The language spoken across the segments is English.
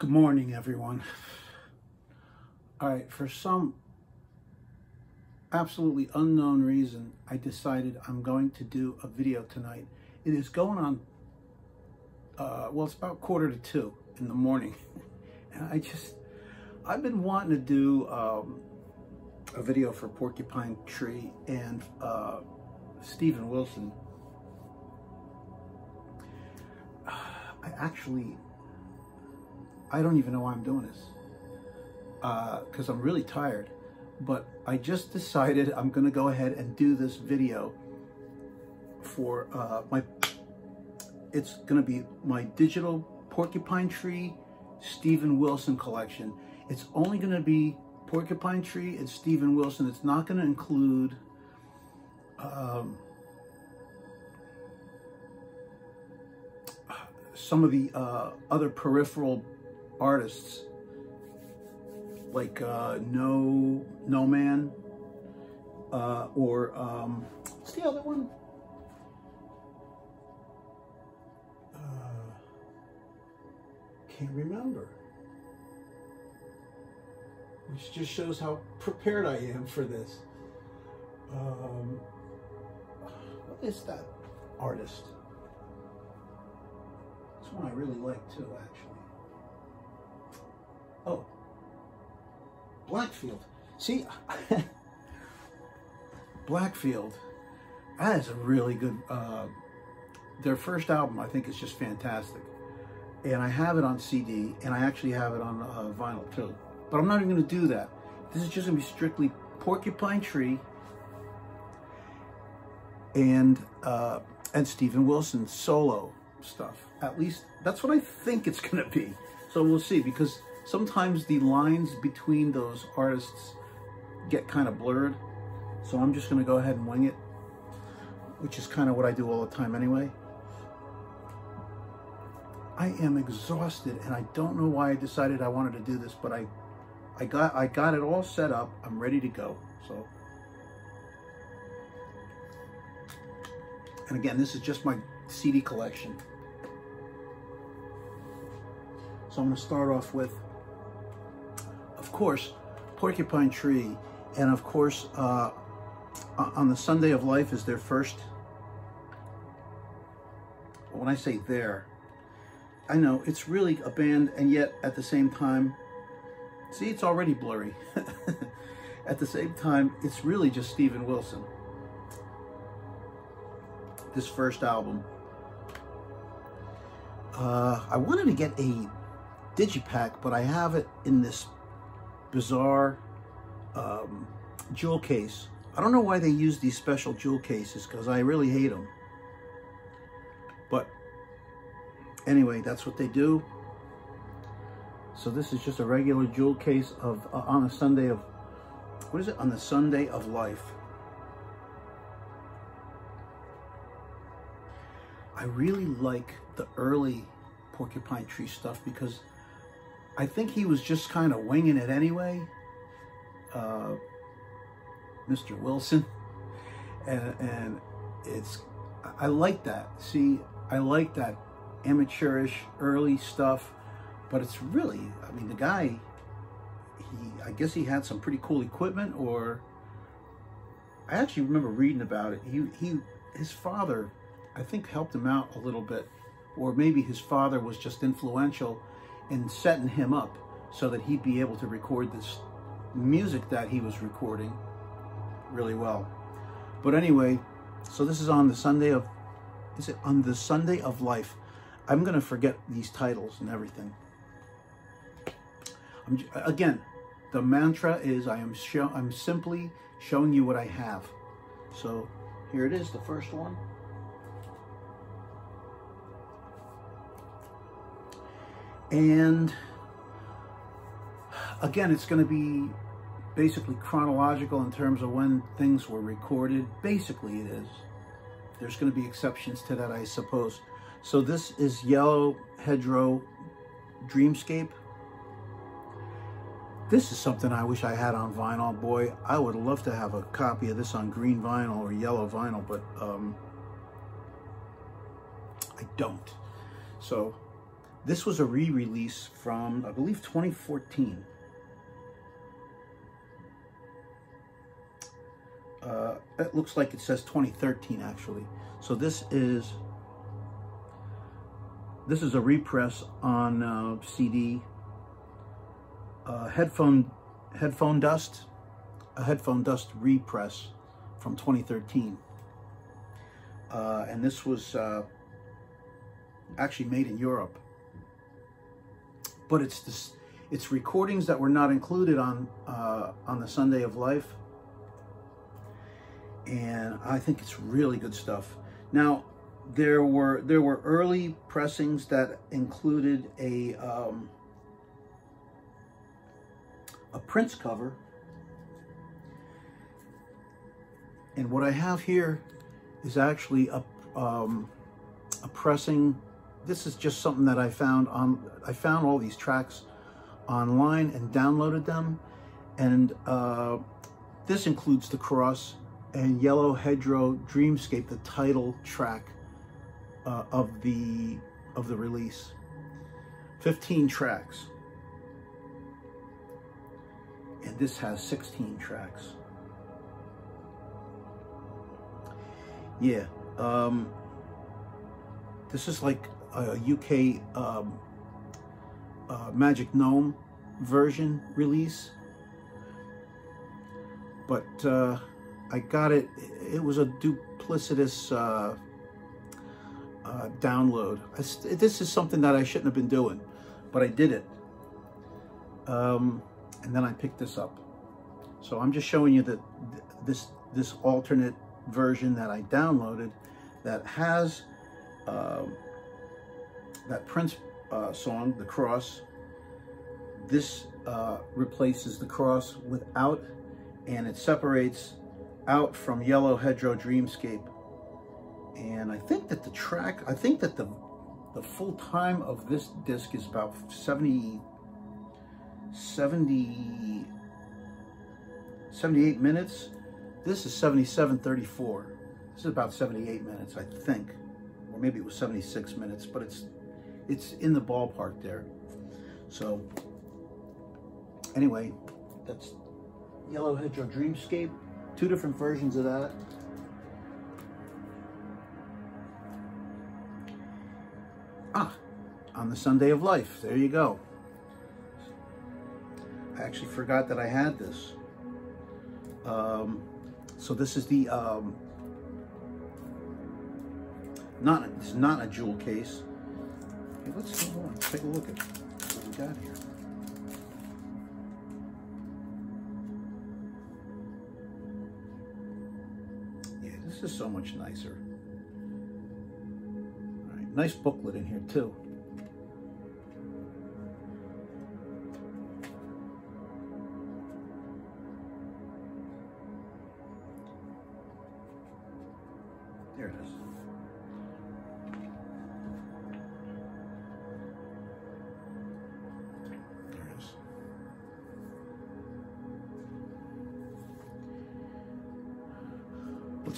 Good morning, everyone. All right, for some absolutely unknown reason, I decided I'm going to do a video tonight. It is going on, uh, well, it's about quarter to two in the morning. And I just, I've been wanting to do um, a video for Porcupine Tree and uh, Steven Wilson. I actually I don't even know why I'm doing this because uh, I'm really tired. But I just decided I'm going to go ahead and do this video for uh, my, it's going to be my digital Porcupine Tree Steven Wilson collection. It's only going to be Porcupine Tree and Steven Wilson. It's not going to include um, some of the uh, other peripheral artists like uh, No No Man uh, or um, what's the other one? Uh, can't remember. Which just shows how prepared I am for this. Um, what is that artist? It's one I really like too, actually. Oh, Blackfield. See, Blackfield, that is a really good, uh, their first album I think is just fantastic. And I have it on CD, and I actually have it on uh, vinyl too. But I'm not even going to do that. This is just going to be strictly Porcupine Tree and uh, and Steven Wilson solo stuff. At least that's what I think it's going to be. So we'll see because sometimes the lines between those artists get kind of blurred. So I'm just going to go ahead and wing it, which is kind of what I do all the time anyway. I am exhausted and I don't know why I decided I wanted to do this, but I I got I got it all set up. I'm ready to go. So And again, this is just my CD collection. So I'm going to start off with of course, Porcupine Tree, and of course, uh, on the Sunday of Life is their first. When I say there, I know it's really a band, and yet at the same time, see, it's already blurry. at the same time, it's really just Steven Wilson. This first album. Uh, I wanted to get a digipack, but I have it in this bizarre um, jewel case. I don't know why they use these special jewel cases because I really hate them. But anyway, that's what they do. So this is just a regular jewel case of uh, on a Sunday of, what is it? On the Sunday of life. I really like the early porcupine tree stuff because I think he was just kind of winging it anyway, uh, Mr. Wilson. And, and it's, I like that. See, I like that amateurish early stuff, but it's really, I mean, the guy, he, I guess he had some pretty cool equipment or, I actually remember reading about it. He, he, his father, I think helped him out a little bit, or maybe his father was just influential and setting him up so that he'd be able to record this music that he was recording really well. But anyway, so this is on the Sunday of, is it on the Sunday of life? I'm going to forget these titles and everything. I'm, again, the mantra is I am show, I'm simply showing you what I have. So here it is, the first one. And again, it's going to be basically chronological in terms of when things were recorded. Basically, it is. There's going to be exceptions to that, I suppose. So this is Yellow Hedgerow Dreamscape. This is something I wish I had on vinyl. Boy, I would love to have a copy of this on green vinyl or yellow vinyl, but um, I don't. So This was a re-release from, I believe, 2014. Uh, it looks like it says 2013 actually. So this is this is a repress on uh, CD. Uh, headphone headphone dust, a headphone dust repress from 2013. Uh, and this was uh, actually made in Europe. But it's this, it's recordings that were not included on uh, on the Sunday of Life and I think it's really good stuff. Now, there were there were early pressings that included a um, a Prince cover, and what I have here is actually a um, a pressing. This is just something that I found on. I found all these tracks online and downloaded them, and uh, this includes the cross and Yellow Hedgerow Dreamscape, the title track uh, of the of the release. 15 tracks. And this has 16 tracks. Yeah, um, this is like a UK um, uh, Magic Gnome version release. But uh, I got it, it was a duplicitous uh, uh, download. I, this is something that I shouldn't have been doing, but I did it. Um, and then I picked this up. So I'm just showing you that this, this alternate version that I downloaded that has uh, that Prince uh, song, The Cross. This uh, replaces The Cross without, and it separates out from Yellow Hedgerow Dreamscape. And I think that the track, I think that the the full time of this disc is about 70, 70, 78 minutes. This is 77.34. This is about 78 minutes, I think. Or maybe it was 76 minutes, but it's it's in the ballpark there. So anyway, that's Yellow Hedgerow Dreamscape two different versions of that. Ah, on the Sunday of Life. There you go. I actually forgot that I had this. Um, so this is the um, not it's not a jewel case. Okay, let's go on, take a look at what we got here. Yeah, this is so much nicer. All right, nice booklet in here too.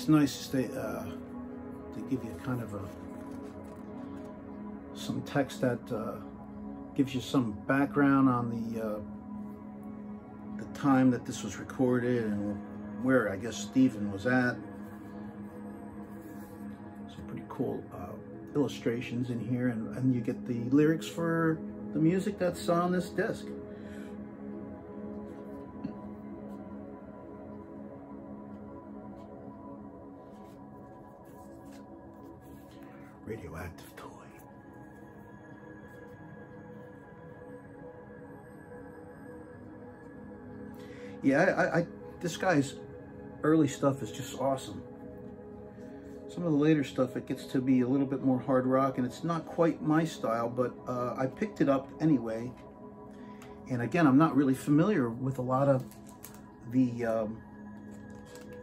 It's nice to, uh, give you kind of a some text that uh, gives you some background on the uh, the time that this was recorded and where I guess Steven was at. Some pretty cool uh, illustrations in here, and, and you get the lyrics for the music that's on this disc. Yeah, I, I, this guy's early stuff is just awesome. Some of the later stuff, it gets to be a little bit more hard rock, and it's not quite my style, but uh, I picked it up anyway. And again, I'm not really familiar with a lot of the um,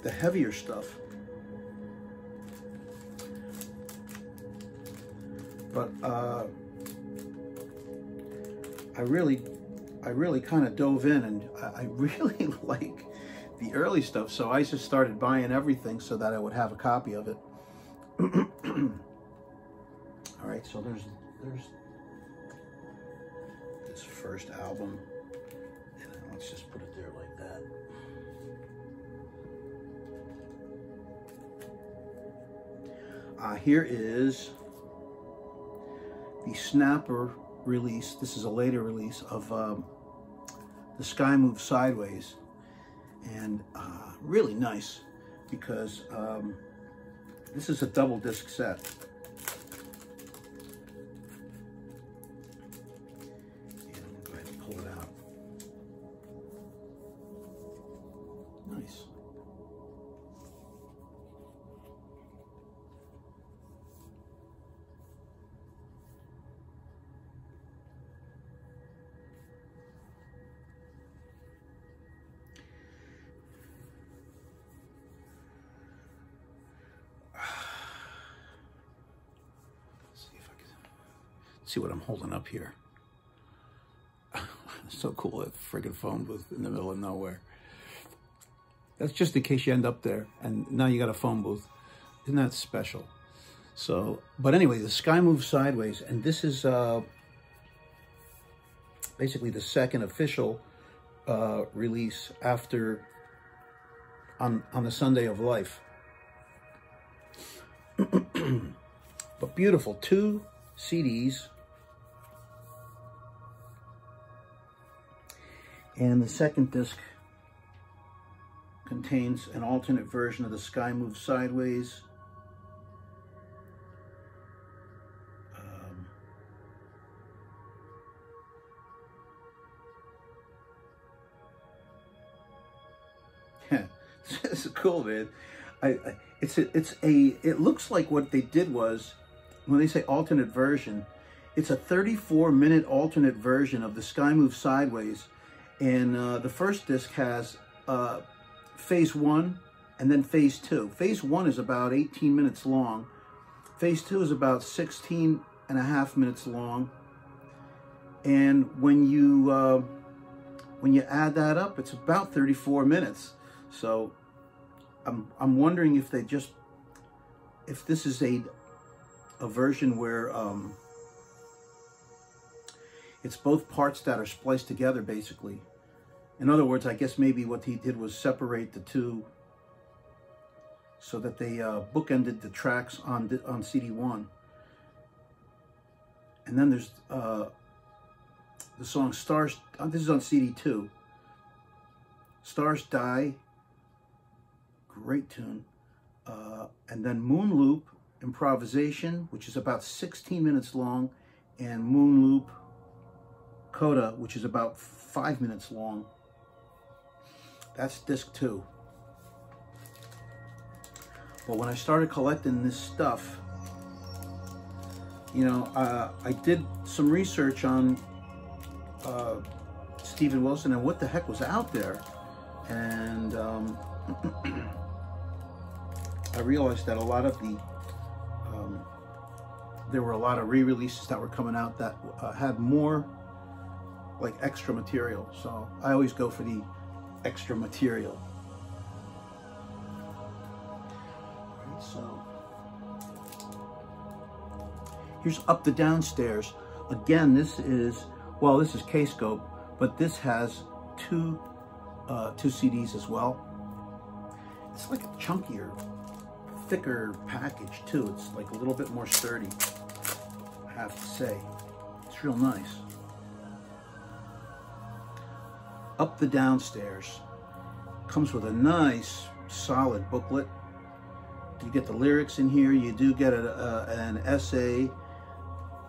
the heavier stuff. but uh, I really, I really kind of dove in and I really like the early stuff. So I just started buying everything so that I would have a copy of it. All right, so there's, there's his first album. And let's just put it there like that. Uh, here is the Snapper release. This is a later release of um, The Sky Moves Sideways. And uh, really nice because um, this is a double disc set. See what I'm holding up here. so cool, that friggin' phone booth in the middle of nowhere. That's just in case you end up there and now you got a phone booth. Isn't that special? So, but anyway, the sky moves sideways, and this is uh, basically the second official uh, release after on on the Sunday of Life. but beautiful, two CDs. And the second disc contains an alternate version of The Sky Moves Sideways. Um, this is cool, man. I, I, it's a, it's a it looks like what they did was when they say alternate version, it's a 34 minute alternate version of the Sky Moves Sideways, and uh, the first disc has uh, phase one and then phase two. Phase one is about 18 minutes long. Phase two is about 16 and a half minutes long. And when you uh, when you add that up, it's about 34 minutes. So I'm I'm wondering if they just if this is a a version where um, it's both parts that are spliced together, basically. In other words, I guess maybe what he did was separate the two so that they uh, bookended the tracks on the, on CD one. And then there's uh, the song Stars. Uh, this is on CD two. Stars Die. Great tune. Uh, and then Moon Loop Improvisation, which is about 16 minutes long, and Moon Loop Coda, which is about five minutes long. That's disc two. But when I started collecting this stuff, you know, uh, I did some research on uh, Steven Wilson and what the heck was out there. And um, I realized that a lot of the, um, there were a lot of re-releases that were coming out that uh, had more like extra material. So I always go for the extra material. Right, so here's Up the Downstairs. Again, this is, well, this is K-Scope, but this has two, uh, two CDs as well. It's like a chunkier, thicker package too. It's like a little bit more sturdy, I have to say. It's real nice. Up the Downstairs. Comes with a nice, solid booklet. You get the lyrics in here. You do get a, a, an essay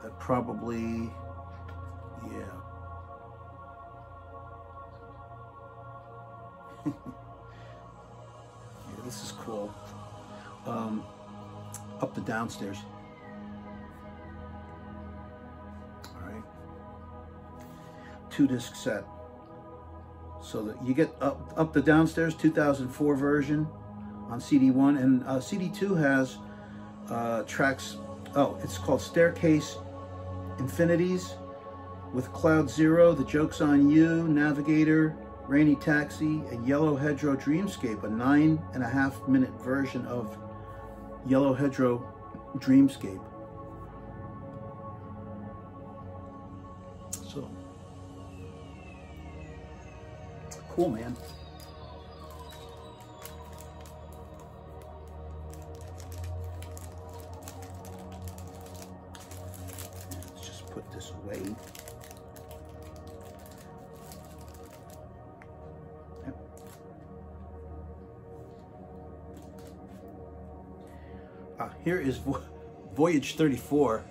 that probably, yeah. yeah, this is cool. Um, up the downstairs. All right. Two disc set. So that you get up, up the downstairs 2004 version on CD1 and uh, CD2 has uh, tracks, oh, it's called Staircase Infinities with Cloud Zero, The Joke's on You, Navigator, Rainy Taxi, and Yellow Hedgerow Dreamscape, a nine and a half minute version of Yellow Hedgerow Dreamscape. Cool, man. Let's just put this away. Yep. Ah, here is Vo Voyage 34.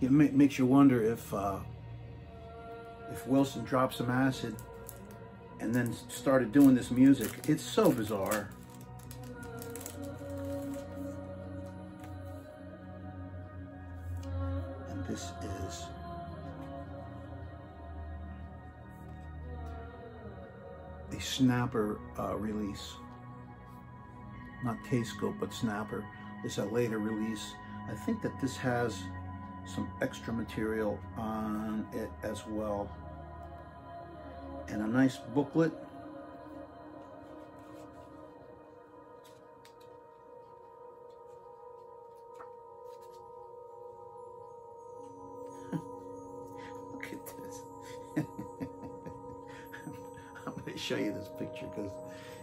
It makes you wonder if uh, Wilson dropped some acid and then started doing this music. It's so bizarre. And this is a Snapper uh, release. Not K-Scope, but Snapper. It's a later release. I think that this has some extra material on it as well. And a nice booklet. Look at this. I'm going to show you this picture because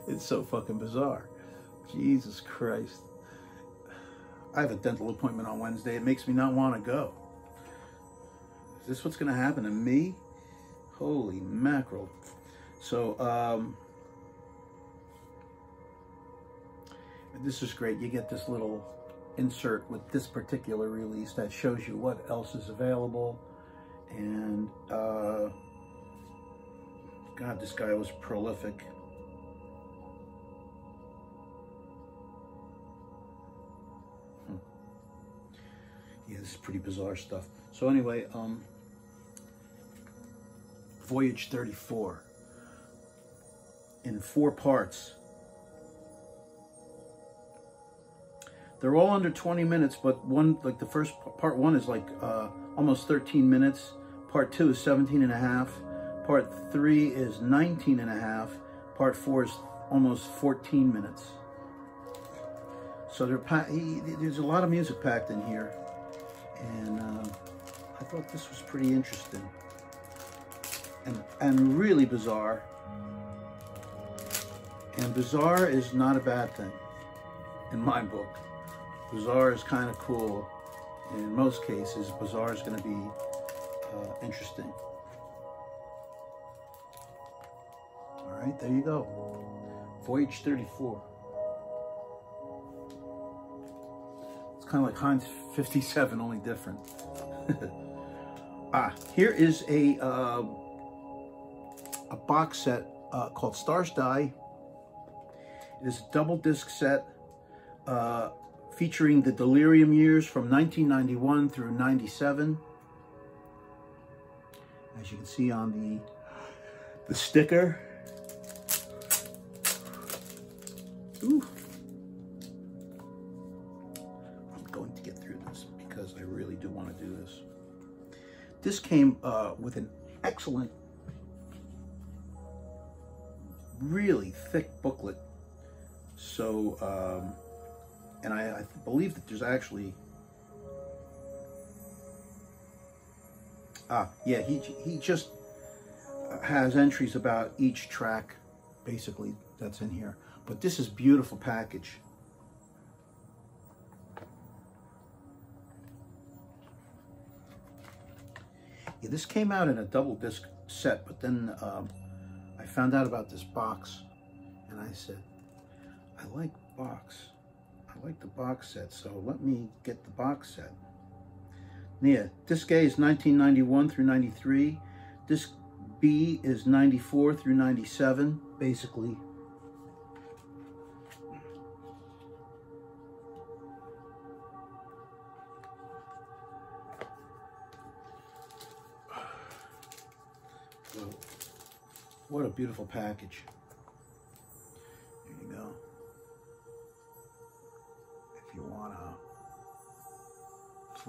it's so fucking bizarre. Jesus Christ. I have a dental appointment on Wednesday. It makes me not want to go. Is this what's going to happen to me? Holy mackerel. So, um, this is great. You get this little insert with this particular release that shows you what else is available. And, uh, God, this guy was prolific. yeah, this is pretty bizarre stuff. So anyway, um, Voyage 34 in four parts. They're all under 20 minutes, but one, like the first part one is like uh, almost 13 minutes. Part two is 17 and a half. Part three is 19 and a half. Part four is almost 14 minutes. So he, there's a lot of music packed in here and uh, I thought this was pretty interesting and, and really bizarre. And bizarre is not a bad thing in my book. Bizarre is kind of cool. And in most cases, bizarre is going to be uh, interesting. All right, there you go. Voyage 34. It's kind of like Heinz 57, only different. ah, here is a uh, a box set uh, called Stars Die. Is a double disc set uh, featuring the Delirium years from 1991 through 97. As you can see on the the sticker. Ooh. I'm going to get through this because I really do want to do this. This came uh, with an excellent, really thick booklet. So, um, and I, I believe that there's actually, ah, yeah, he, he just has entries about each track, basically, that's in here. But this is beautiful package. Yeah, this came out in a double disc set, but then um, I found out about this box and I said, I like box. I like the box set, so let me get the box set. Yeah, disc A is 1991 through 93. Disc B is 94 through 97, basically What a beautiful package.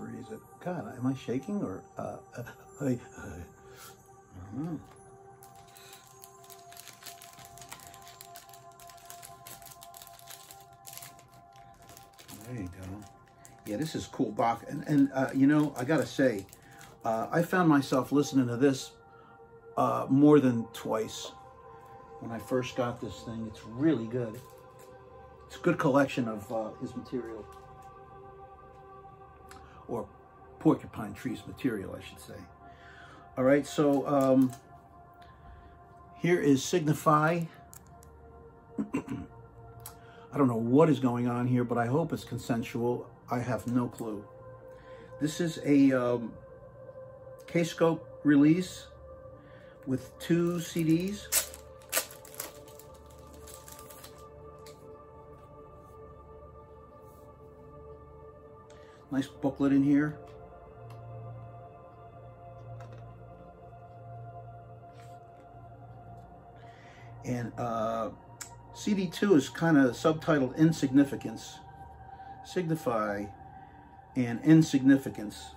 It. God, am I shaking or, uh, uh, I don't know. There you go. Yeah, this is cool box. And, and uh, you know, I got to say, Uh, I found myself listening to this uh, more than twice when I first got this thing. It's really good. It's a good collection of uh, his material. Or Porcupine Tree's material, I should say. All right, so um, here is Signify. I don't know what is going on here, but I hope it's consensual. I have no clue. This is a um, Kscope release with two CDs. Nice booklet in here. And uh, CD2 is kind of subtitled Insignificance. Signify and Insignificance.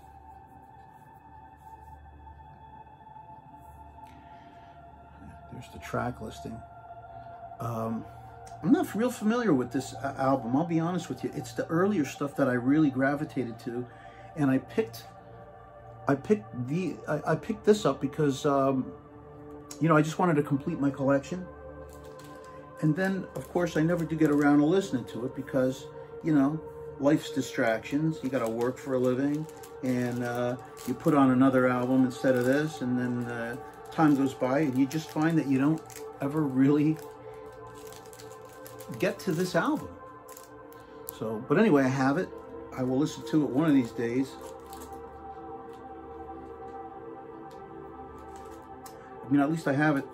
There's the track listing. Um, I'm not real familiar with this uh, album, I'll be honest with you. It's the earlier stuff that I really gravitated to. And I picked I picked the I, I picked this up because um, you know I just wanted to complete my collection. And then of course I never do get around to listening to it because, you know, life's distractions. You gotta work for a living and uh, you put on another album instead of this and then uh, time goes by and you just find that you don't ever really get to this album. So, but anyway, I have it. I will listen to it one of these days. I mean, at least I have it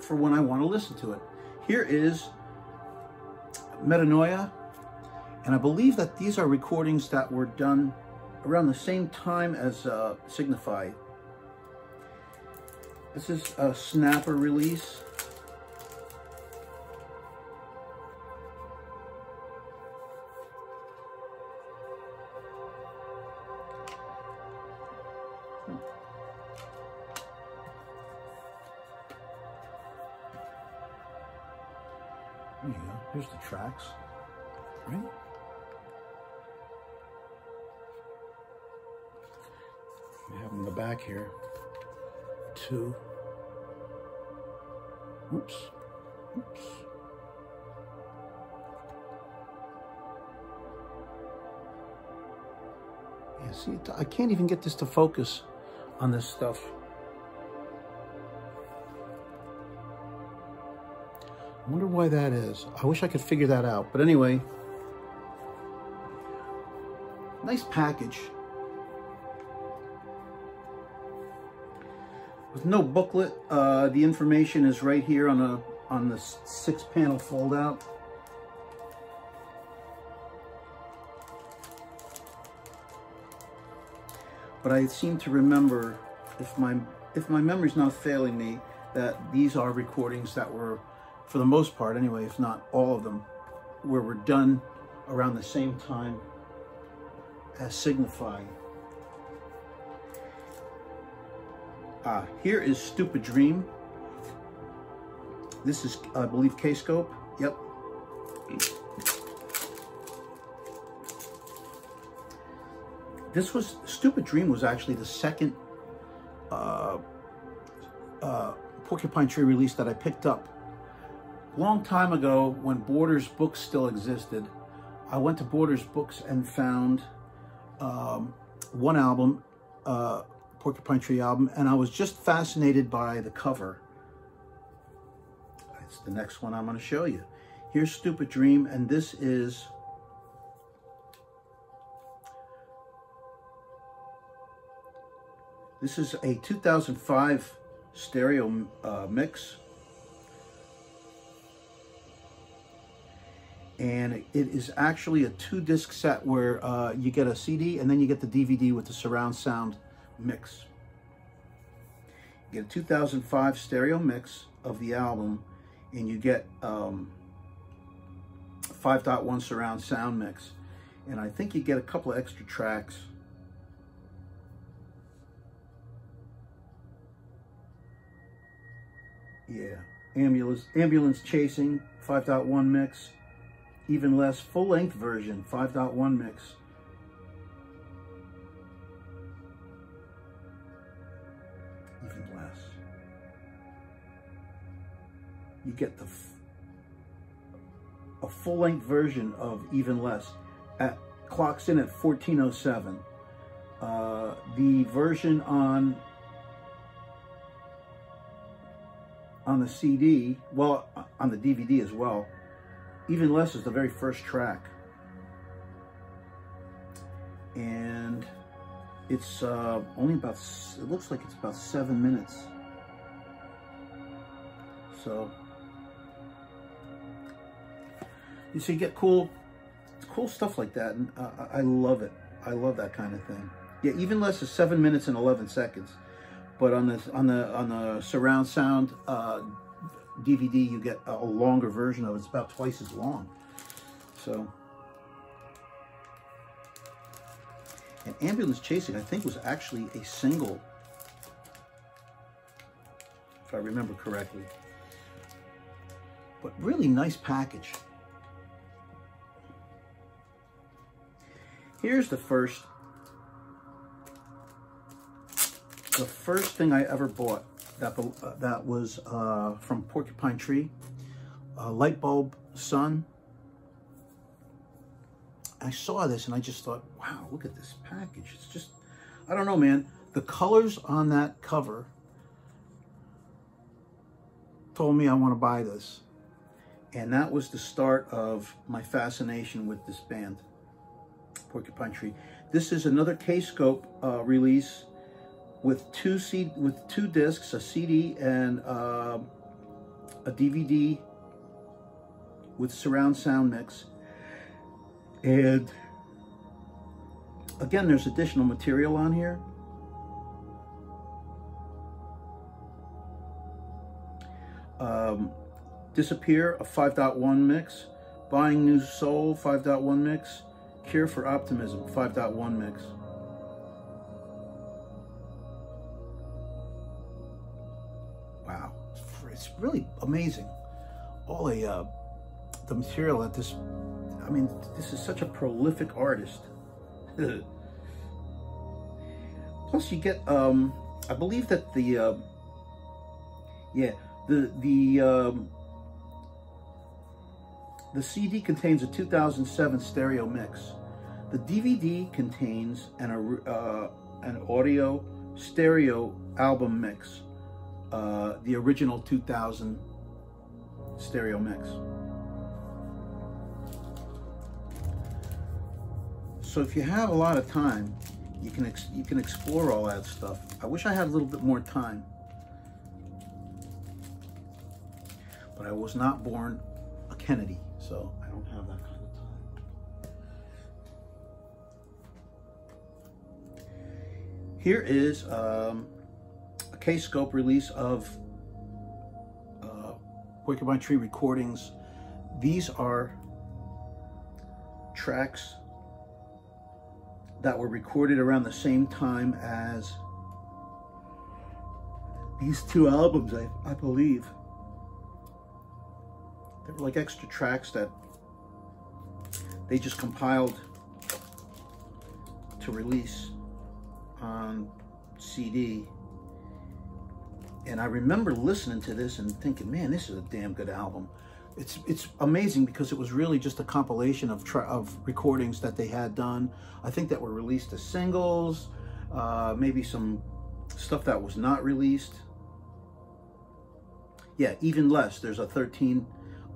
for when I want to listen to it. Here is Metanoia, and I believe that these are recordings that were done around the same time as uh, Signify. This is a snapper release. The back here. Two. Oops. Oops. Yeah, see, I can't even get this to focus on this stuff. I wonder why that is. I wish I could figure that out. But anyway, nice package. No booklet, uh, the information is right here on a on the six panel fold out. But I seem to remember, if my if my memory's not failing me, that these are recordings that were for the most part anyway, if not all of them, where we're done around the same time as Signify. Ah, here is Stupid Dream. This is, I believe, K-Scope. Yep. This was, Stupid Dream was actually the second uh, uh, Porcupine Tree release that I picked up long time ago when Borders Books still existed, I went to Borders Books and found um, one album, uh, Porcupine Tree album, and I was just fascinated by the cover. It's the next one I'm going to show you. Here's Stupid Dream, and this is This is a 2005 stereo uh, mix and it is actually a two disc set where uh, you get a CD and then you get the DVD with the surround sound mix. You get a 2005 stereo mix of the album and you get um, 5.1 surround sound mix. And I think you get a couple of extra tracks. Yeah, ambulance, ambulance chasing, 5.1 mix even less full-length version, 5.1 mix. You get the a full-length version of Even Less. At clocks in at 1407. Uh, the version on on the CD, well, on the DVD as well, Even Less is the very first track. And it's uh, only about, it looks like it's about seven minutes. So, you see, you get cool, cool stuff like that, and uh, I love it. I love that kind of thing. Yeah, even less is seven minutes and 11 seconds. But on the on the on the surround sound uh, DVD, you get a longer version of it. It's about twice as long. So, and ambulance chasing, I think, was actually a single, if I remember correctly. But really nice package. Here's the first the first thing I ever bought that, uh, that was uh, from Porcupine Tree, a light bulb sun. I saw this and I just thought, wow, look at this package. It's just, I don't know, man. The colors on that cover told me I want to buy this. And that was the start of my fascination with this band, Porcupine Tree. This is another K-Scope uh, release with two C with two discs, a CD and uh, a DVD with surround sound mix. And again, there's additional material on here. Um, Disappear, a 5.1 mix. Buying New Soul, 5.1 mix. Cure for Optimism, 5.1 mix. Wow, it's really amazing. All the, uh, the material that this, I mean, this is such a prolific artist. Plus you get, um, I believe that the, uh, yeah, the, the, um, the CD contains a 2007 stereo mix. The DVD contains an, uh, an audio stereo album mix uh, the original 2000 stereo mix. So if you have a lot of time, you can you can explore all that stuff. I wish I had a little bit more time. But I was not born a Kennedy, so I don't have that kind of time. Here is um, K-Scope release of uh, Porcupine Tree recordings. These are tracks that were recorded around the same time as these two albums, I, I believe. Like extra tracks that they just compiled to release on CD and I remember listening to this and thinking, man, this is a damn good album. It's it's amazing because it was really just a compilation of of recordings that they had done. I think that were released as singles, uh, maybe some stuff that was not released. Yeah, even less. There's a 13,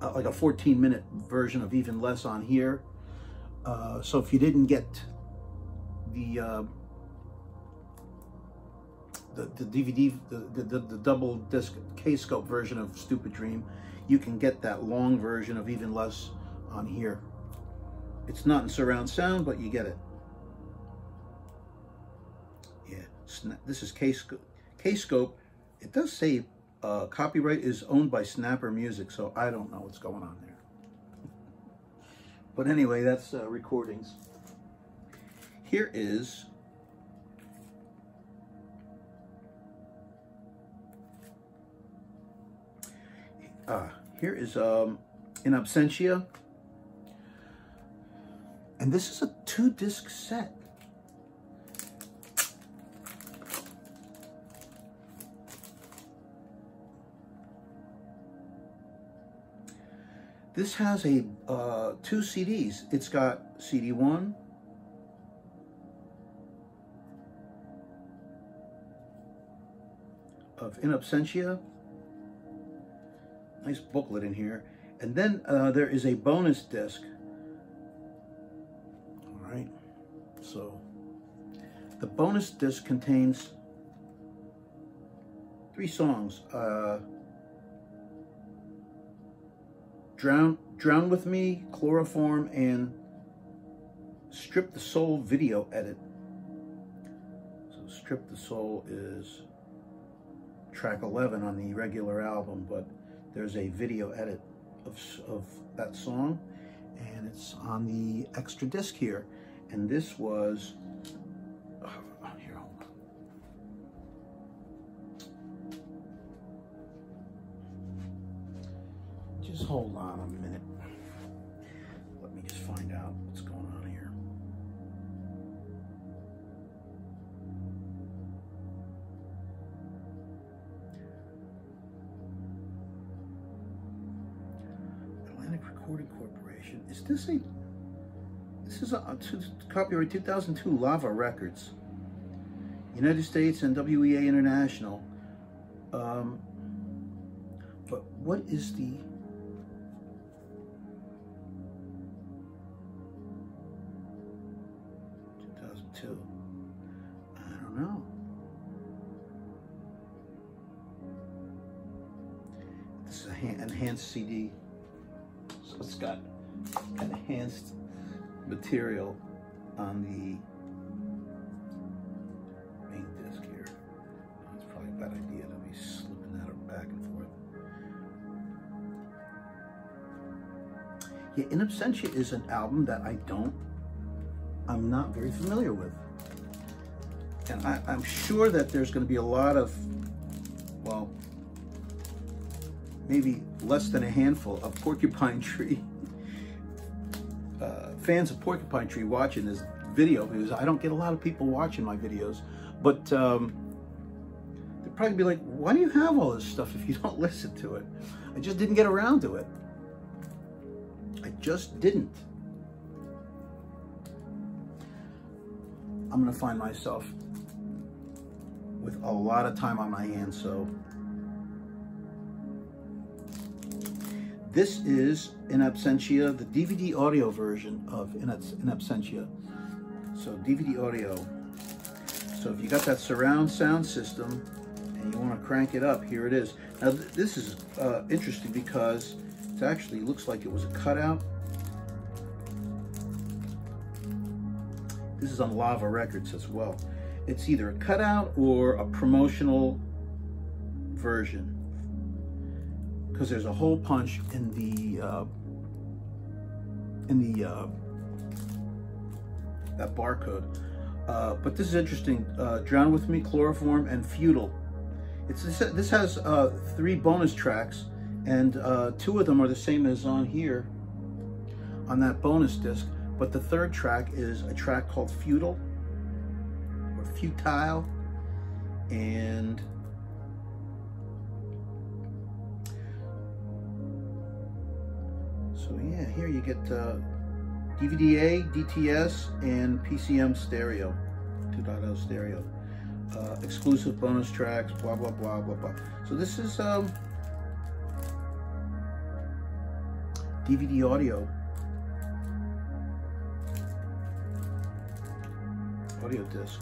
uh, like a 14 minute version of even less on here. Uh, so if you didn't get the uh, the, the DVD, the, the, the double disc K-scope version of Stupid Dream, you can get that long version of Even Less on here. It's not in surround sound, but you get it. Yeah, this is K-scope. K-scope, it does say uh, copyright is owned by Snapper Music, so I don't know what's going on there. But anyway, that's uh, recordings. Here is uh, here is um, in absentia. And this is a two disc set. This has a uh, two CDs. It's got CD one. Of In Absentia. Nice booklet in here. And then uh, there is a bonus disc. All right. So the bonus disc contains three songs. Uh, Drown, Drown With Me, Chloroform, and Strip the Soul video edit. So Strip the Soul is track 11 on the regular album, but there's a video edit of, of that song, and it's on the extra disc here. And this was, copyright 2002 Lava Records. United States and WEA International. Um, but what is the, Two thousand two. I don't know. This is an enhanced CD. So it's got enhanced material on the main disc here. It's probably a bad idea to be slipping that back and forth. Yeah, In Absentia is an album that I don't, I'm not very familiar with. And I, I'm sure that there's going to be a lot of, well, maybe less than a handful of Porcupine Tree fans of Porcupine Tree watching this video because I don't get a lot of people watching my videos. But um, they'd probably be like, why do you have all this stuff if you don't listen to it? I just didn't get around to it. I just didn't. I'm going to find myself with a lot of time on my hands, so This is In Absentia, the DVD audio version of In, Absentia. So DVD audio. So if you got that surround sound system and you want to crank it up, here it is. Now th this is uh, interesting because it actually looks like it was a cutout. This is on Lava Records as well. It's either a cutout or a promotional version because there's a hole punch in the uh, in the uh, that barcode. Uh, but this is interesting. Uh, Drown with Me, Chloroform, and Feudal. It's this has uh, three bonus tracks, and uh, two of them are the same as on here on that bonus disc. But the third track is a track called Feudal or Futile, and Yeah, here you get uh, DVD-A, DTS, and PCM stereo, 2.0 stereo. Uh, exclusive bonus tracks, blah, blah, blah, blah, blah. So this is um, DVD audio. Audio disc.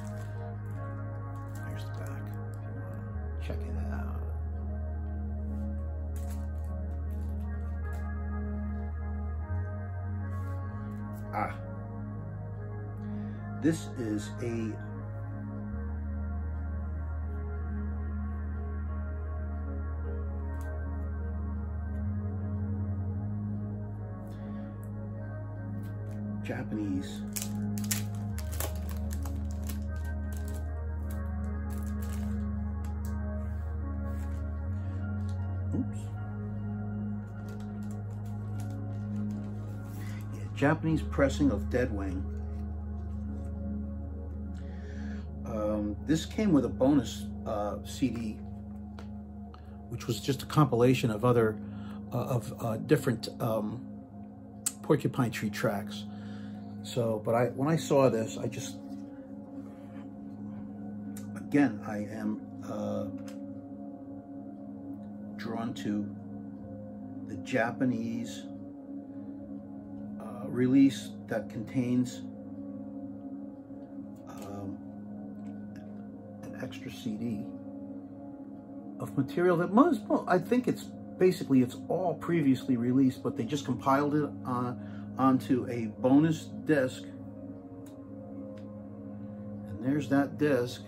This is a Japanese Oops. Yeah, Japanese pressing of Deadwing. This came with a bonus uh, CD, which was just a compilation of other uh, of uh, different um, Porcupine Tree tracks. So, but I when I saw this, I just, again, I am uh, drawn to the Japanese uh, release that contains extra CD of material that well, I think it's basically, it's all previously released, but they just compiled it on, onto a bonus disc. And there's that disc.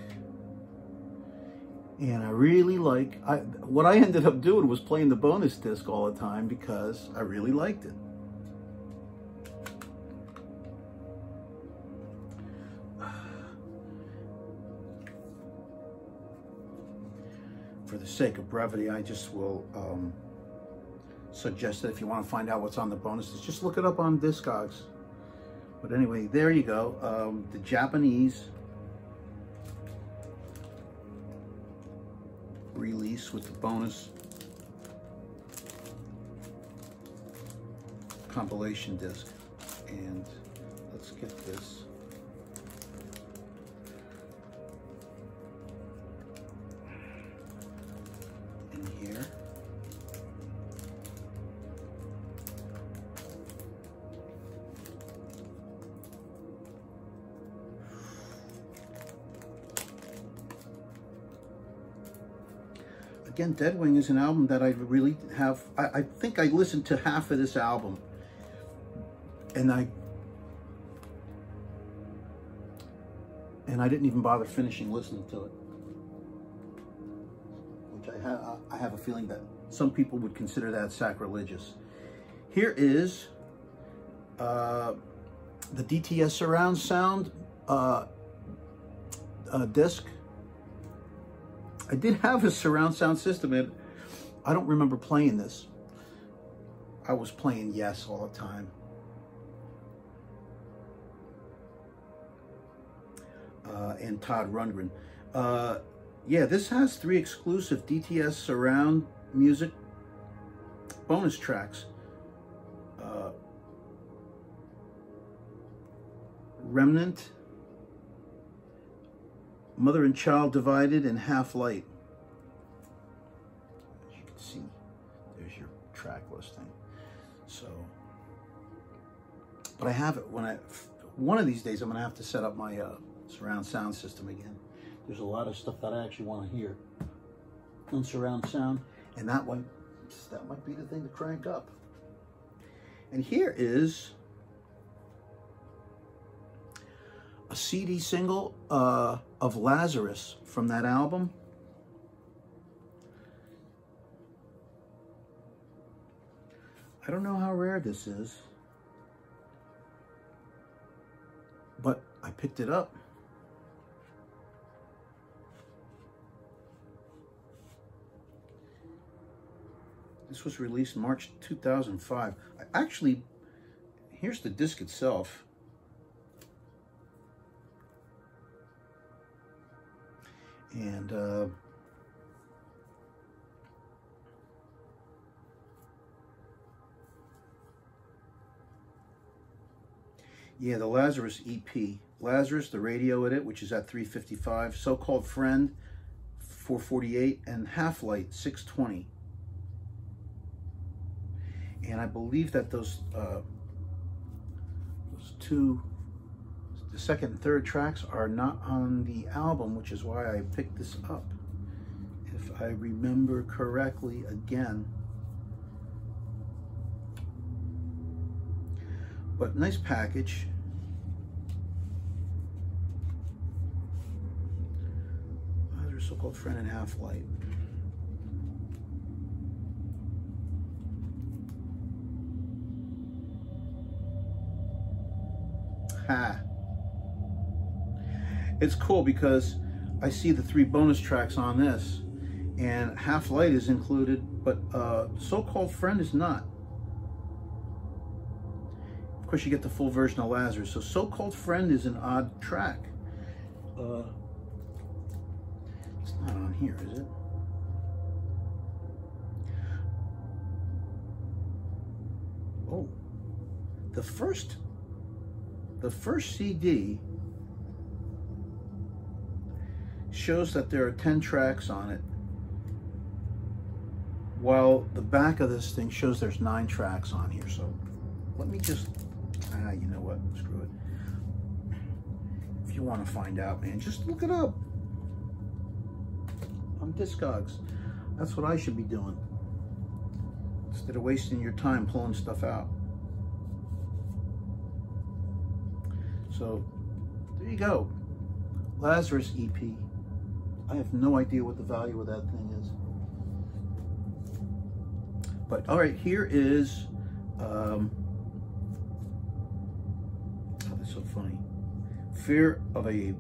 And I really like, I, what I ended up doing was playing the bonus disc all the time because I really liked it. Sake of brevity, I just will um, suggest that if you want to find out what's on the bonuses, just look it up on Discogs. But anyway, there you go. Um, the Japanese release with the bonus compilation disc. And let's get this. Again, Deadwing is an album that I really have, I, I, think I listened to half of this album and I, and I didn't even bother finishing listening to it. Which I have, I have a feeling that some people would consider that sacrilegious. Here is uh, the DTS surround sound uh, uh, disc I did have a surround sound system and I don't remember playing this. I was playing Yes all the time. Uh, and Todd Rundgren. Uh, yeah, this has three exclusive DTS surround music bonus tracks. Uh, Remnant, Mother and Child Divided and Half Light. As you can see, there's your track listing. So, but I have it when I, one of these days I'm going to have to set up my uh, surround sound system again. There's a lot of stuff that I actually want to hear on surround sound, and that one, that might be the thing to crank up. And here is a CD single uh, of Lazarus from that album. I don't know how rare this is, but I picked it up. This was released March 2005. I actually, here's the disc itself. And uh, yeah, the Lazarus EP. Lazarus, the radio edit, which is at 355. So-Called Friend, 448. And Half-Light, 620. And I believe that those, uh, those two the second and third tracks are not on the album, which is why I picked this up. If I remember correctly, again. But nice package. Their so-called friend and half-light. Ha it's cool because I see the three bonus tracks on this and Half Light is included, but uh, So-Called Friend is not. Of course, you get the full version of Lazarus. So So-Called Friend is an odd track. Uh, it's not on here, is it? Oh, the first, the first CD shows that there are 10 tracks on it, while the back of this thing shows there's nine tracks on here. So let me just, ah, you know what, screw it. If you want to find out, man, just look it up on Discogs. That's what I should be doing. Instead of wasting your time pulling stuff out. So, there you go. Lazarus EP. I have no idea what the value of that thing is. But all right, here is, um, oh, that's so funny. Fear of a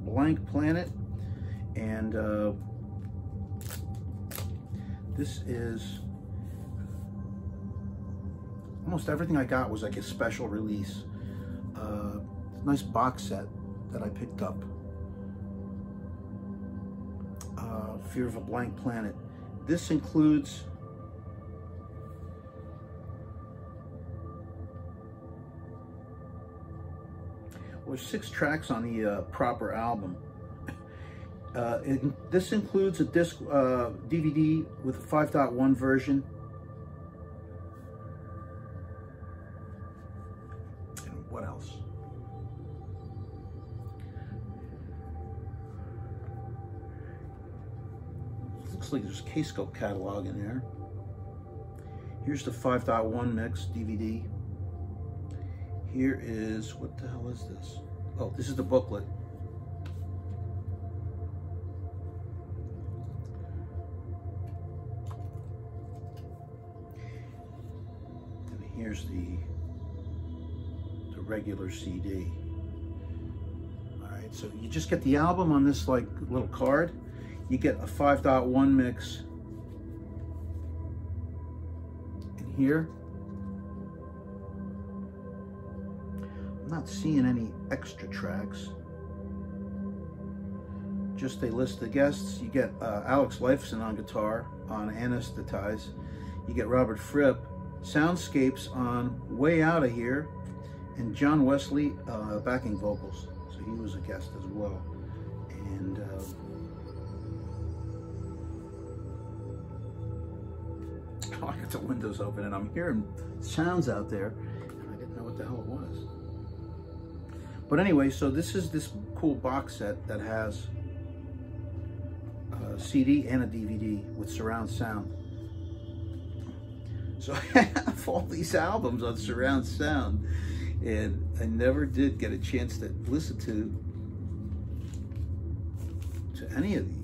Blank Planet. And uh, this is, almost everything I got was like a special release. Uh, nice box set that I picked up. Fear of a Blank Planet. This includes well, six tracks on the uh, proper album. Uh, it, this includes a disc uh, DVD with a 5.1 version. Like there's a Kscope catalog in there. Here's the 5.1 mix DVD. Here is, what the hell is this? Oh, this is the booklet. And here's the, the regular CD. All right, so you just get the album on this like little card. You get a 5.1 mix in here. I'm not seeing any extra tracks. Just a list of guests. You get uh, Alex Lifeson on guitar on Anesthetize. You get Robert Fripp, Soundscapes on Way Out of Here, and John Wesley uh, backing vocals. So he was a guest as well. The windows open and I'm hearing sounds out there and I didn't know what the hell it was. But anyway, so this is this cool box set that has a CD and a DVD with surround sound. So I have all these albums on surround sound and I never did get a chance to listen to to any of these.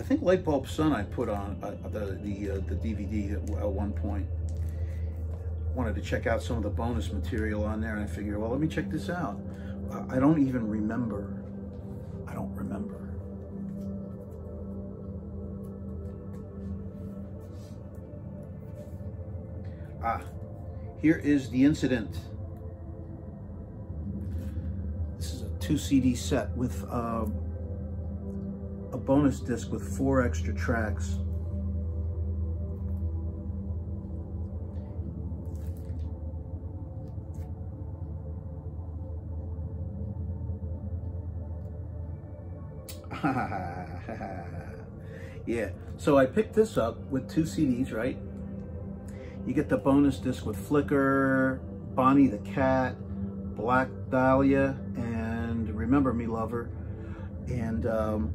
I think Lightbulb Sun I put on uh, the the, uh, the DVD at, at one point wanted to check out some of the bonus material on there and I figured, well, let me check this out. I don't even remember. I don't remember. Ah, here is the incident. This is a two CD set with uh, bonus disc with four extra tracks. yeah, so I picked this up with two CDs, right? You get the bonus disc with Flicker, Bonnie the Cat, Black Dahlia, and Remember Me Lover. And um,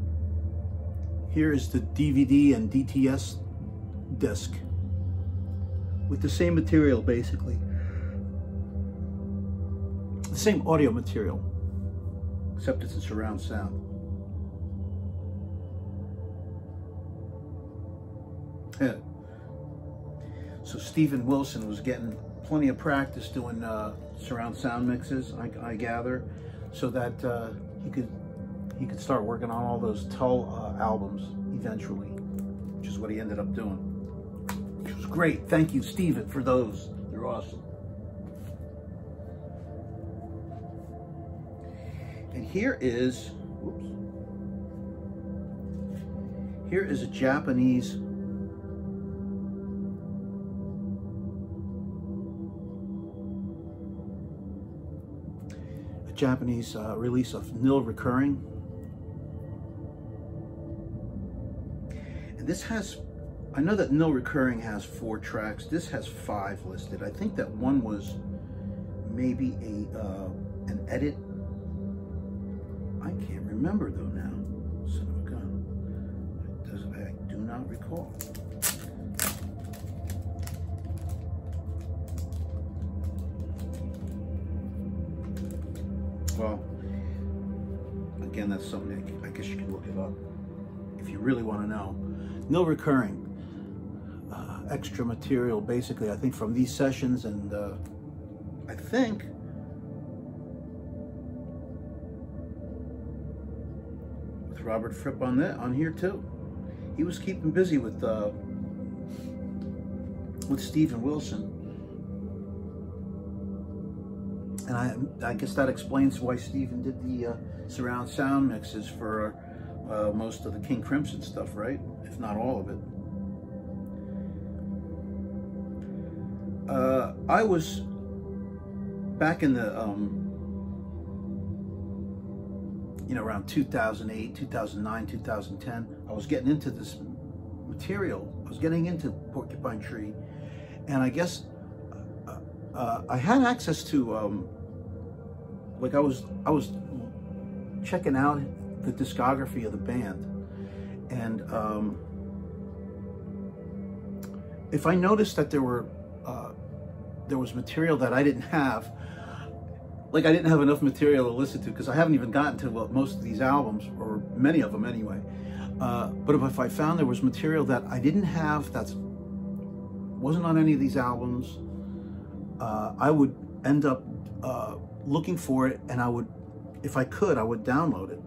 here is the DVD and DTS disc with the same material, basically. The same audio material, except it's in surround sound. Yeah. So Steven Wilson was getting plenty of practice doing uh, surround sound mixes, I, I gather, so that uh, he could he could start working on all those Tull uh, albums eventually, which is what he ended up doing. Which was great. Thank you, Steven, for those. They're awesome. And here is, whoops, here is a Japanese Japanese uh, release of Nil Recurring this has, I know that No Recurring has four tracks. This has five listed. I think that one was maybe a uh, an edit. I can't remember though now. Son of a gun. I do not recall. Well, again, that's something I guess you can look it up if you really want to know. Nil recurring, uh, extra material, basically, I think from these sessions, and uh, I think with Robert Fripp on that on here too. He was keeping busy with uh, with Steven Wilson and I, I guess that explains why Steven did the uh, surround sound mixes for uh, most of the King Crimson stuff, right? If not all of it. Uh, I was back in the, um, you know, around 2008, 2009, 2010. I was getting into this material. I was getting into Porcupine Tree, and I guess uh, uh I had access to um, like I was I was checking out the discography of the band and um, if I noticed that there were uh, there was material that I didn't have like I didn't have enough material to listen to because I haven't even gotten to well, most of these albums or many of them anyway uh, but if I found there was material that I didn't have that wasn't on any of these albums uh, I would end up uh, looking for it and I would, if I could, I would download it.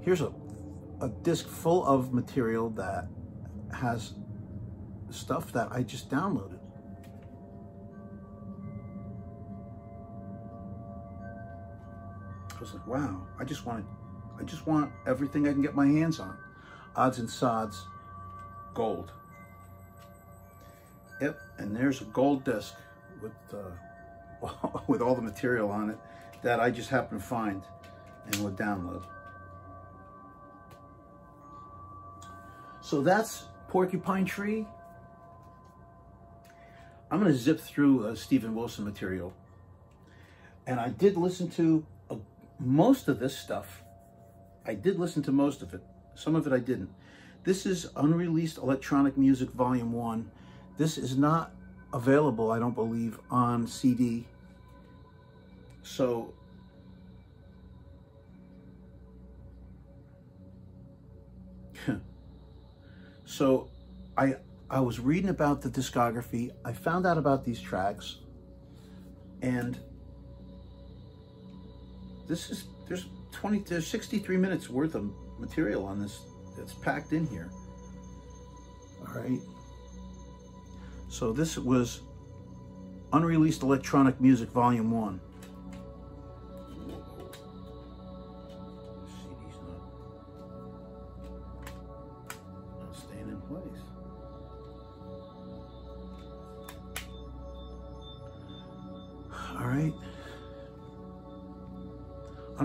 Here's a, a disc full of material that has stuff that I just downloaded. I was like, wow, I just want I just want everything I can get my hands on. Odds and sods, gold. Yep, and there's a gold disc with uh, with all the material on it that I just happened to find and would download. So that's Porcupine Tree. I'm going to zip through uh, Steven Wilson material. And I did listen to uh, most of this stuff. I did listen to most of it. Some of it I didn't. This is Unreleased Electronic Music Volume 1. This is not available, I don't believe, on CD. So so I I was reading about the discography. I found out about these tracks and this is there's 20 there's 63 minutes worth of material on this that's packed in here. All right. So this was Unreleased Electronic Music Volume 1.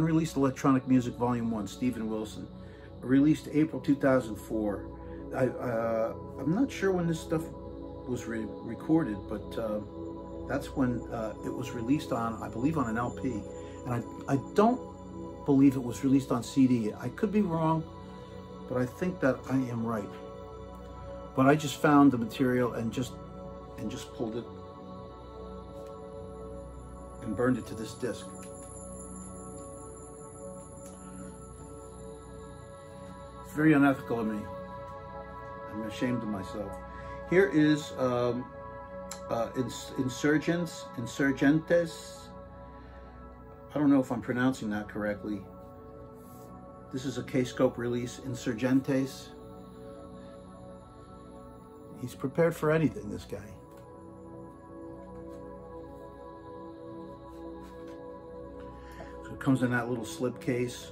Unreleased Electronic Music Volume 1, Steven Wilson. Released April 2004. I, uh, I'm not sure when this stuff was re recorded, but uh, that's when uh, it was released on, I believe, on an LP. And I, I don't believe it was released on CD. I could be wrong, but I think that I am right. But I just found the material and just and just pulled it and burned it to this disc. Very unethical of me. I'm ashamed of myself. Here is um, uh, ins insurgents, insurgentes. I don't know if I'm pronouncing that correctly. This is a K-scope release, Insurgentes. He's prepared for anything, this guy. So it comes in that little slip case.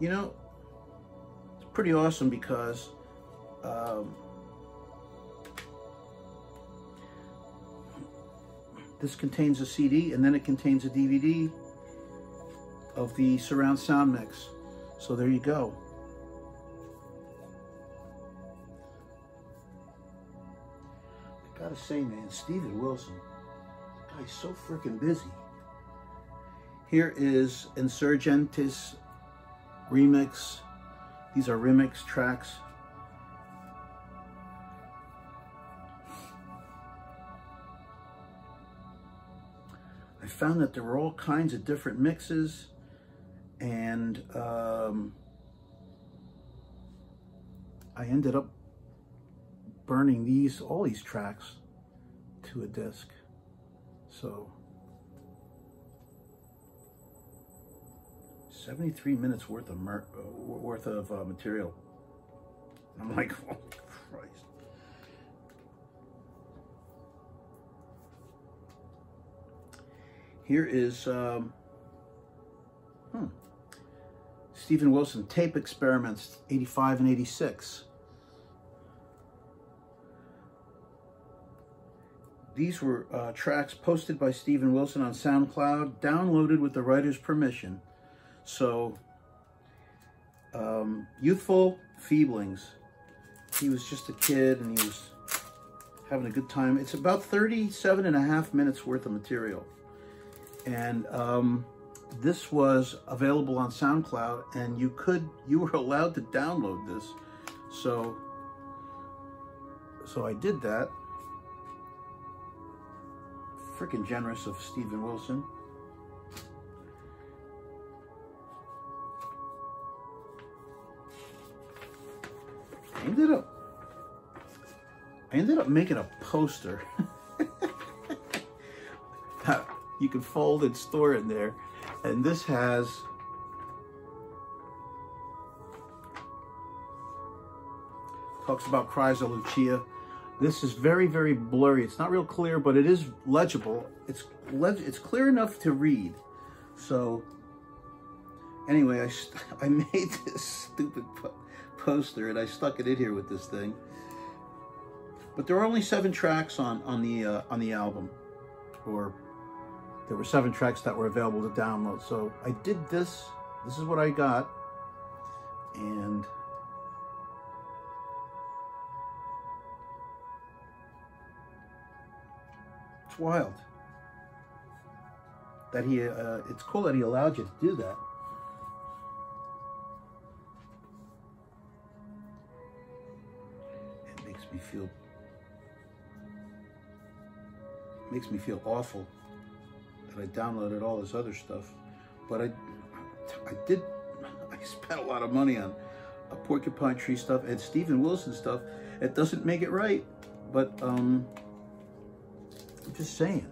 You know, it's pretty awesome because um, this contains a CD and then it contains a DVD of the surround sound mix. So there you go. I gotta say, man, Steven Wilson, guy's so freaking busy. Here is Insurgentes remix. These are remix tracks. I found that there were all kinds of different mixes and um, I ended up burning these, all these tracks to a disc. So 73 minutes worth of uh, worth of uh, material. I'm like, oh Christ. Here is um, hmm, Steven Wilson tape experiments 85 and 86. These were uh, tracks posted by Steven Wilson on SoundCloud, downloaded with the writer's permission. So, um, Youthful Feeblings. He was just a kid and he was having a good time. It's about 37 and a half minutes worth of material. And um, this was available on SoundCloud and you could, you were allowed to download this. So, so I did that. Freaking generous of Steven Wilson. Ended up, I ended up making a poster. you can fold and store in there. And this has talks about of Lucia. This is very, very blurry. It's not real clear, but it is legible. It's it's clear enough to read. So anyway, I, I made this stupid po poster and I stuck it in here with this thing. But there are only seven tracks on on the uh, on the album, or there were seven tracks that were available to download. So I did this. This is what I got. And it's wild that he, uh, it's cool that he allowed you to do that. Me feel, makes me feel awful that I downloaded all this other stuff. But I, I did, I spent a lot of money on a Porcupine Tree stuff and Steven Wilson stuff. It doesn't make it right, but um, I'm just saying.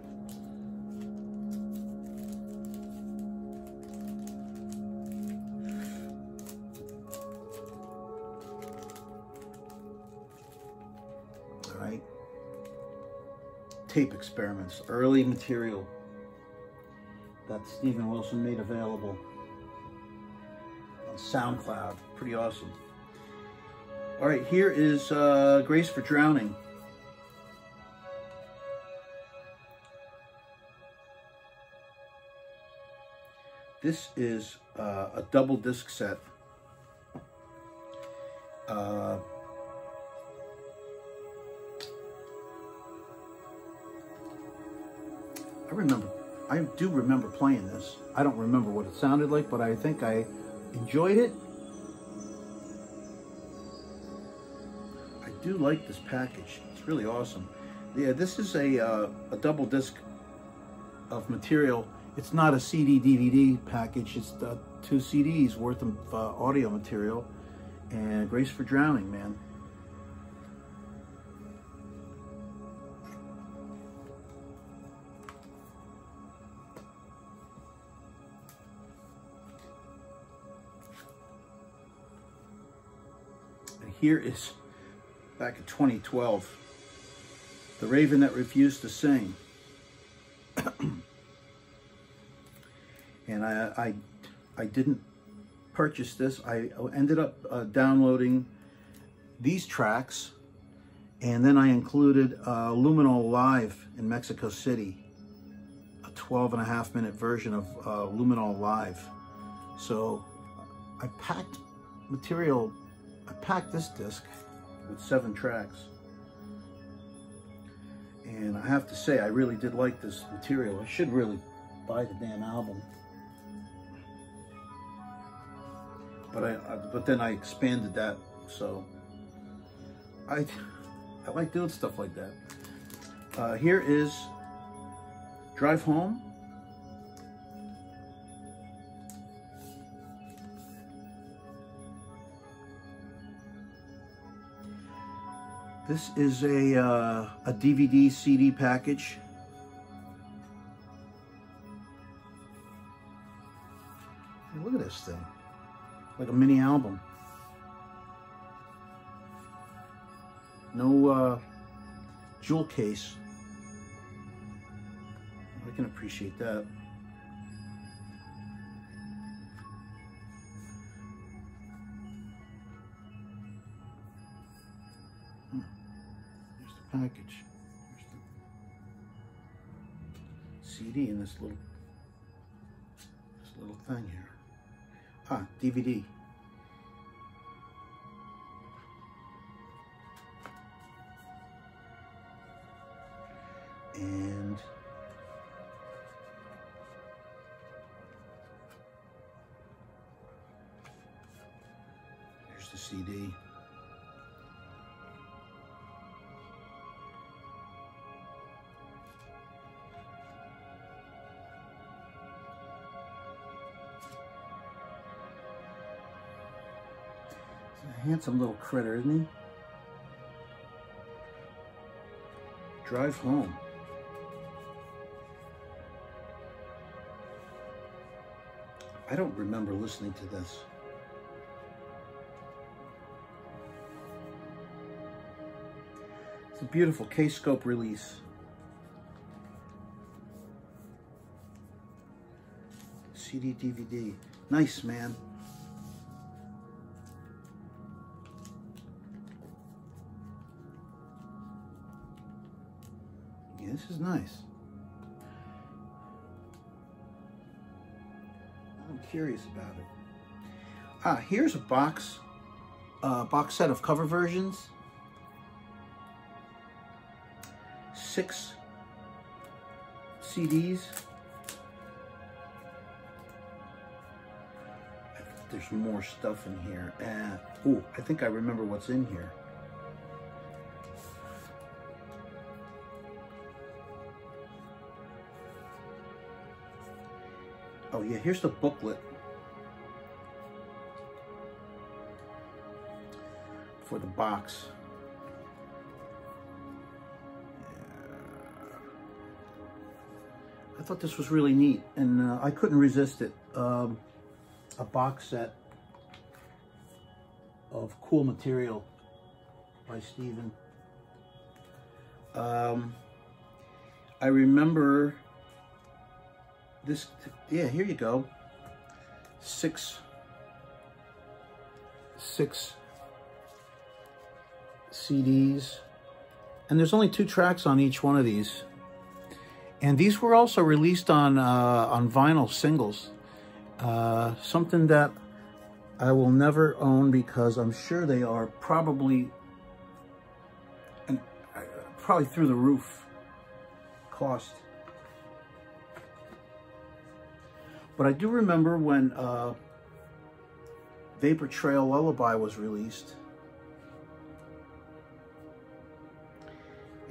Experiments, early material that Steven Wilson made available on SoundCloud. Pretty awesome. All right, here is uh, Grace for Drowning. This is uh, a double disc set. Uh, I remember I do remember playing this. I don't remember what it sounded like, but I think I enjoyed it. I do like this package. It's really awesome. Yeah, this is a, uh, a double disc of material. It's not a CD DVD package. It's uh, two CDs worth of uh, audio material. And Grace for Drowning, man. Here is back in 2012, The Raven That Refused to Sing. and I, I, I didn't purchase this, I ended up uh, downloading these tracks and then I included uh, Luminol Live in Mexico City, a 12 and a half minute version of uh, Luminol Live. So I packed material, I packed this disc with seven tracks. And I have to say, I really did like this material. I should really buy the damn album. But I, I but then I expanded that, so I I like doing stuff like that. Uh, here is Drive Home. This is a, uh, a DVD CD package. Hey, look at this thing. Like a mini album. No uh, jewel case. I can appreciate that. Package. CD in this little this little thing here. Ah, DVD. and handsome little critter, isn't he? Drive home. I don't remember listening to this. It's a beautiful K-scope release. CD, DVD. Nice, man. Is nice. I'm curious about it. Ah, here's a box, uh, box set of cover versions. Six CDs. There's more stuff in here. And, oh, I think I remember what's in here. Yeah, here's the booklet for the box. I thought this was really neat and uh, I couldn't resist it. Um, a box set of cool material by Steven. Um, I remember this, yeah, here you go. Six, six CDs. And there's only two tracks on each one of these. And these were also released on, uh, on vinyl singles. Uh, something that I will never own because I'm sure they are probably, and uh, probably through the roof cost. But I do remember when uh, Vapor Trail Lullaby was released.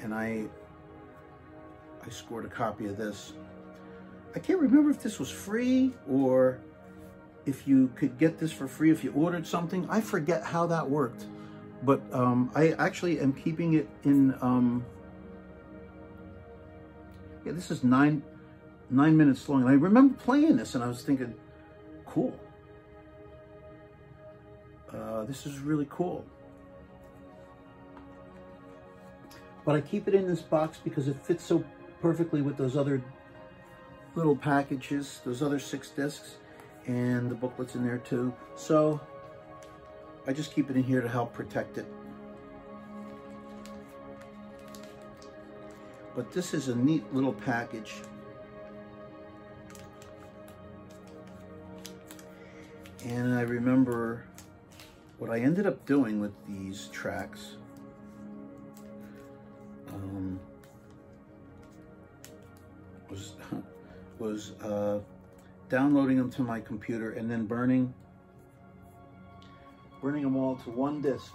And I, I scored a copy of this. I can't remember if this was free or if you could get this for free if you ordered something. I forget how that worked. But um, I actually am keeping it in, um, yeah, this is nine, nine minutes long. And I remember playing this and I was thinking, cool. Uh, this is really cool. But I keep it in this box because it fits so perfectly with those other little packages, those other six discs. And the booklet's in there too. So I just keep it in here to help protect it. But this is a neat little package. And I remember what I ended up doing with these tracks um, was was uh, downloading them to my computer and then burning burning them all to one disk.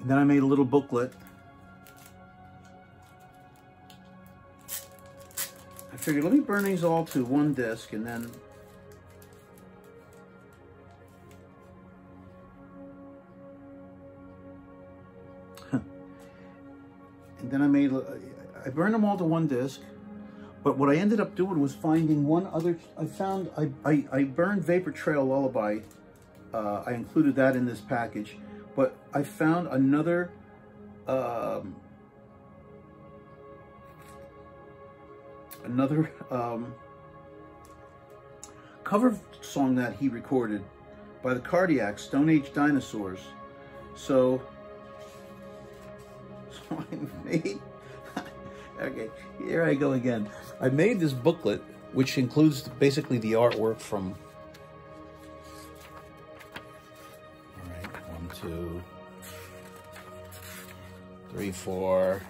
And then I made a little booklet. Figured let me burn these all to one disk and then and then I made, I burned them all to one disc. But what I ended up doing was finding one other, I found, I, I, I burned Vapor Trail Lullaby. Uh, I included that in this package. But I found another um, another um, cover song that he recorded by the Cardiacs, Stone Age Dinosaurs. So so I made, okay, here I go again. I made this booklet, which includes basically the artwork from, all right, one, two, three, four,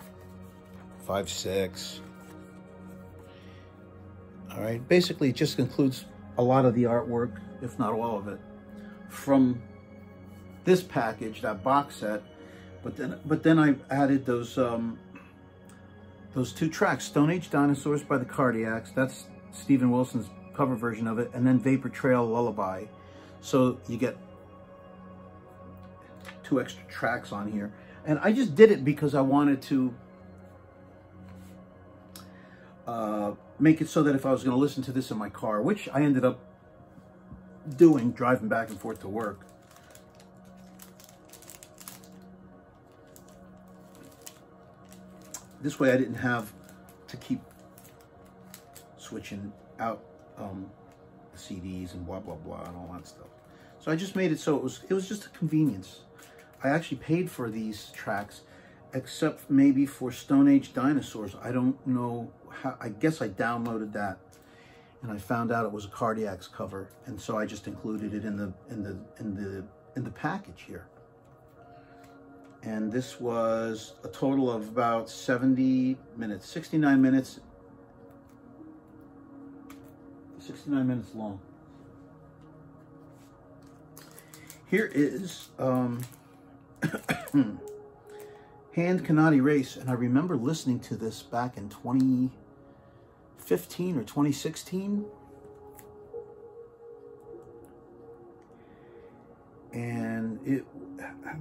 five, six. All right, basically it just includes a lot of the artwork, if not all of it, from this package, that box set, but then, but then I added those um, those two tracks, Stone Age Dinosaurs by the Cardiacs. That's Steven Wilson's cover version of it, and then Vapor Trail Lullaby. So you get two extra tracks on here. And I just did it because I wanted to uh, make it so that if I was going to listen to this in my car, which I ended up doing driving back and forth to work, This way I didn't have to keep switching out um, the CDs and blah, blah, blah, and all that stuff. So I just made it so it was, it was just a convenience. I actually paid for these tracks, except maybe for Stone Age Dinosaurs. I don't know how, I guess I downloaded that and I found out it was a Cardiacs cover. And so I just included it in the, in the, in the, in the package here and this was a total of about 70 minutes, 69 minutes, 69 minutes long. Here is um, Hand Cannot Erase, and I remember listening to this back in 2015 or 2016. and it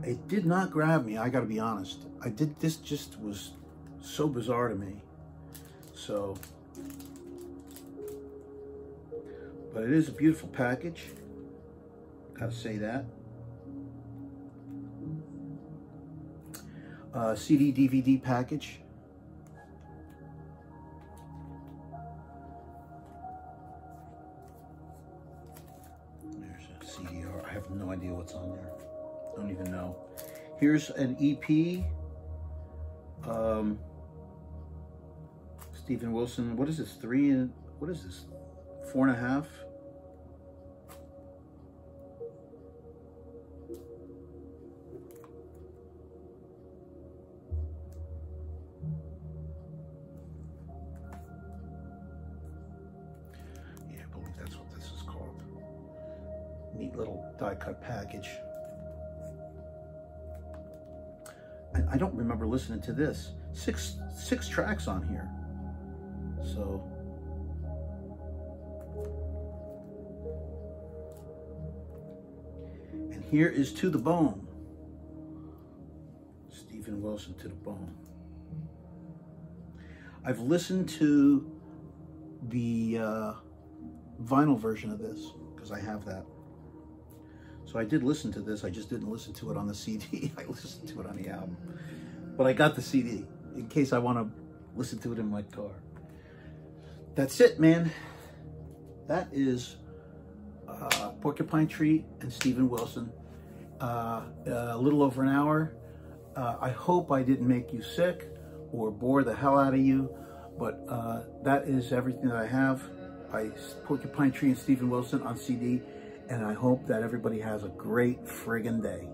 it did not grab me. I got to be honest. I did this just was so bizarre to me. So, but it is a beautiful package. Got to say that. Uh, CD DVD package. What's on there. Don't even know. Here's an EP. Um, Steven Wilson. What is this? Three and what is this? Four and a half. Listening to this. Six, six tracks on here. So, and here is To the Bone. Steven Wilson, To the Bone. I've listened to the uh, vinyl version of this because I have that. So I did listen to this. I just didn't listen to it on the CD. I listened to it on the album. But I got the CD in case I want to listen to it in my car. that's it, man. That is uh, Porcupine Tree and Steven Wilson. Uh, a little over an hour. Uh, I hope I didn't make you sick or bore the hell out of you, but uh, that is everything that I have by Porcupine Tree and Steven Wilson on CD, and I hope that everybody has a great friggin' day.